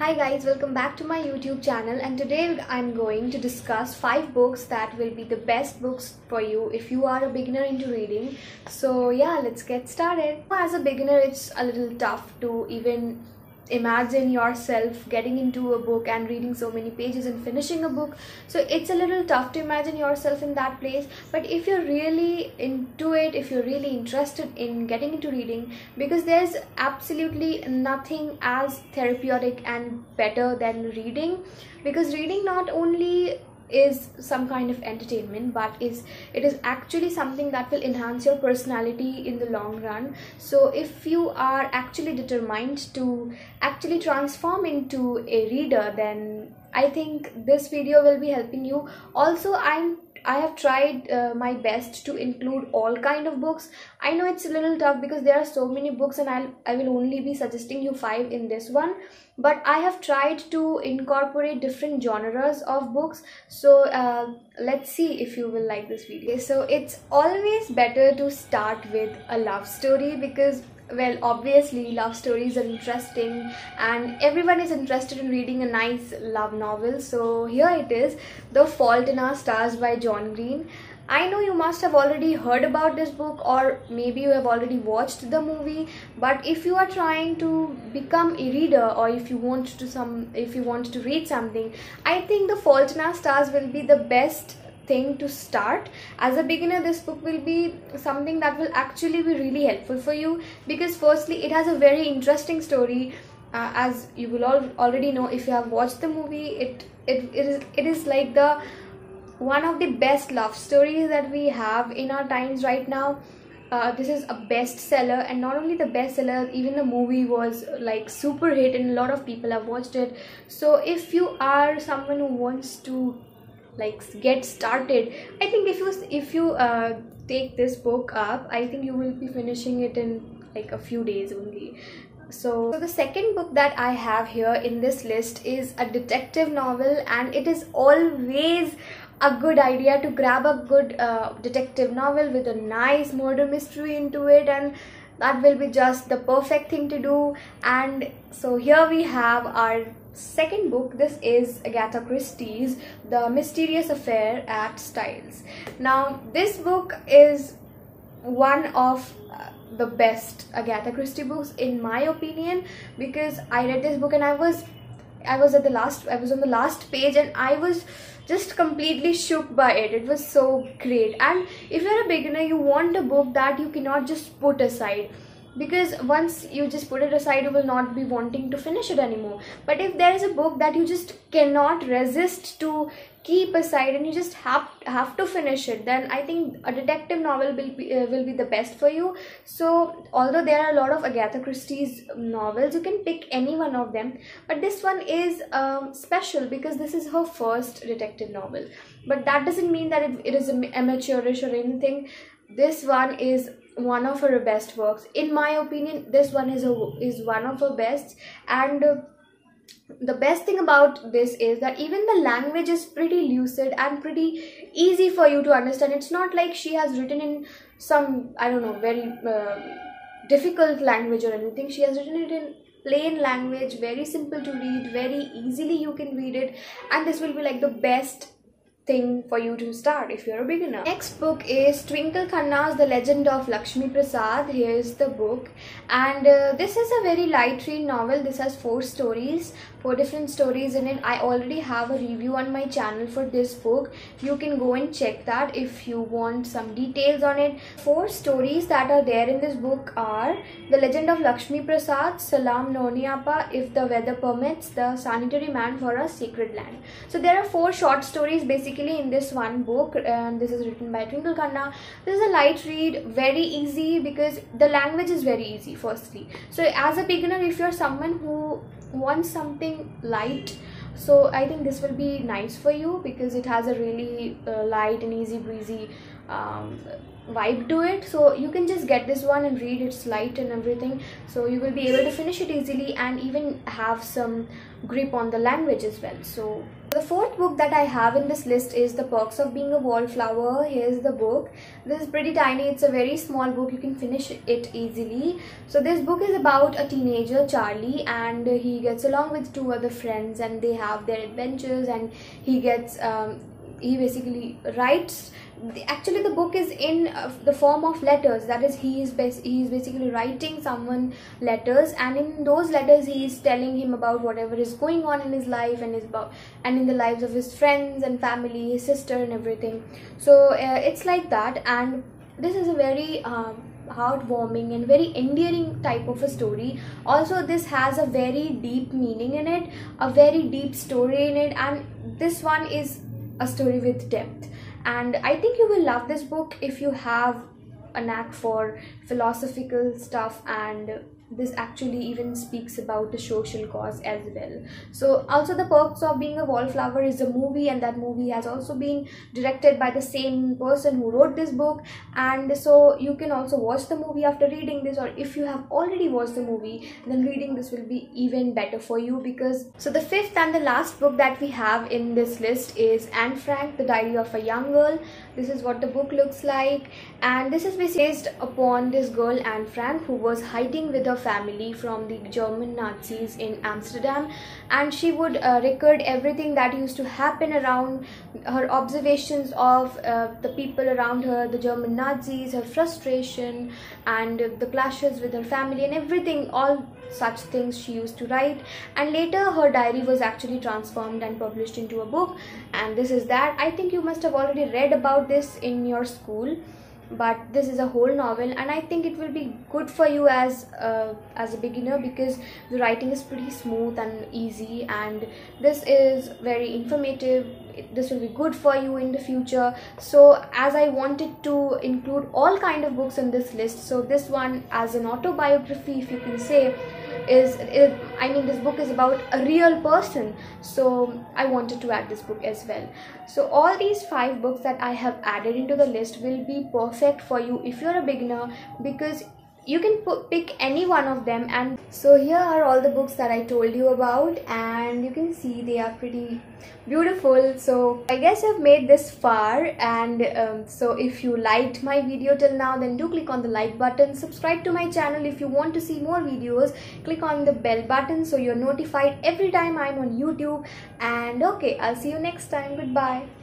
Hi guys, welcome back to my YouTube channel and today I'm going to discuss 5 books that will be the best books for you if you are a beginner into reading. So yeah, let's get started. As a beginner, it's a little tough to even imagine yourself getting into a book and reading so many pages and finishing a book. So it's a little tough to imagine yourself in that place. But if you're really into it if you're really interested in getting into reading because there's absolutely nothing as therapeutic and better than reading. Because reading not only is some kind of entertainment but is it is actually something that will enhance your personality in the long run. So if you are actually determined to actually transform into a reader then i think this video will be helping you. Also i'm I have tried uh, my best to include all kind of books. I know it's a little tough because there are so many books and I'll, I will only be suggesting you five in this one. But I have tried to incorporate different genres of books. So uh, let's see if you will like this video. So it's always better to start with a love story because well obviously love stories are interesting and everyone is interested in reading a nice love novel. So here it is the fault in our stars by john green. I know you must have already heard about this book or maybe you have already watched the movie but if you are trying to become a reader or if you want to some if you want to read something I think The Fault in Our Stars will be the best thing to start. As a beginner this book will be something that will actually be really helpful for you because firstly it has a very interesting story. Uh, as you will all already know if you have watched the movie it it, it is it is like the one of the best love stories that we have in our times right now. Uh, this is a bestseller and not only the bestseller even the movie was like super hit and a lot of people have watched it. So if you are someone who wants to like get started. I think if you if you uh, take this book up i think you will be finishing it in like a few days only. So, so the second book that i have here in this list is a detective novel and it is always a good idea to grab a good uh, detective novel with a nice murder mystery into it and that will be just the perfect thing to do. And so here we have our second book this is agatha christie's the mysterious affair at styles. Now this book is one of uh, the best agatha christie books in my opinion because i read this book and i was i was at the last i was on the last page and i was just completely shook by it. It was so great. And if you're a beginner you want a book that you cannot just put aside because once you just put it aside you will not be wanting to finish it anymore. But if there is a book that you just cannot resist to keep aside and you just have have to finish it then i think a detective novel will be uh, will be the best for you. So although there are a lot of agatha christie's novels you can pick any one of them. But this one is um, special because this is her first detective novel. But that doesn't mean that it, it is amateurish or anything. This one is one of her best works. In my opinion this one is a, is one of her best. And uh, the best thing about this is that even the language is pretty lucid and pretty easy for you to understand. It's not like she has written in some i don't know very uh, difficult language or anything. She has written it in plain language very simple to read very easily you can read it. And this will be like the best thing for you to start if you're a beginner. Next book is Twinkle Khanna's The Legend of Lakshmi Prasad. Here's the book and uh, this is a very light read novel. This has four stories, four different stories in it. I already have a review on my channel for this book. You can go and check that if you want some details on it. Four stories that are there in this book are The Legend of Lakshmi Prasad, Salaam Noni Appa, If the Weather Permits, The Sanitary Man for a Sacred Land. So there are four short stories basically basically in this one book and this is written by Twinkle Khanna. This is a light read, very easy because the language is very easy firstly. So as a beginner if you're someone who wants something light so I think this will be nice for you because it has a really uh, light and easy breezy um, vibe to it so you can just get this one and read it's light and everything so you will be able to finish it easily and even have some grip on the language as well so the fourth book that I have in this list is The Perks of Being a Wallflower. Here's the book. This is pretty tiny. It's a very small book. You can finish it easily. So this book is about a teenager, Charlie, and he gets along with two other friends and they have their adventures and he gets um, he basically writes actually the book is in uh, the form of letters that is he is bas- he is basically writing someone letters and in those letters he is telling him about whatever is going on in his life and his about and in the lives of his friends and family his sister and everything. So uh, it's like that and this is a very um, heartwarming and very endearing type of a story. Also this has a very deep meaning in it a very deep story in it and this one is a story with depth. And i think you will love this book if you have a knack for philosophical stuff and this actually even speaks about the social cause as well. So also the perks of being a wallflower is a movie and that movie has also been directed by the same person who wrote this book. And so you can also watch the movie after reading this or if you have already watched the movie then reading this will be even better for you because so the fifth and the last book that we have in this list is Anne Frank the diary of a young girl. This is what the book looks like. And this is based upon this girl Anne Frank who was hiding with her family from the German Nazis in Amsterdam. And she would uh, record everything that used to happen around her observations of uh, the people around her the German Nazis her frustration and the clashes with her family and everything all such things she used to write. And later her diary was actually transformed and published into a book. And this is that. I think you must have already read about this in your school but this is a whole novel and i think it will be good for you as uh, as a beginner because the writing is pretty smooth and easy and this is very informative. This will be good for you in the future. So as i wanted to include all kind of books in this list so this one as an autobiography if you can say is, i mean this book is about a real person. So i wanted to add this book as well. So all these five books that i have added into the list will be perfect for you if you're a beginner because you can pick any one of them and so here are all the books that I told you about and you can see they are pretty beautiful. So I guess I've made this far and um, so if you liked my video till now then do click on the like button. Subscribe to my channel if you want to see more videos. Click on the bell button so you're notified every time I'm on YouTube. And okay I'll see you next time. Goodbye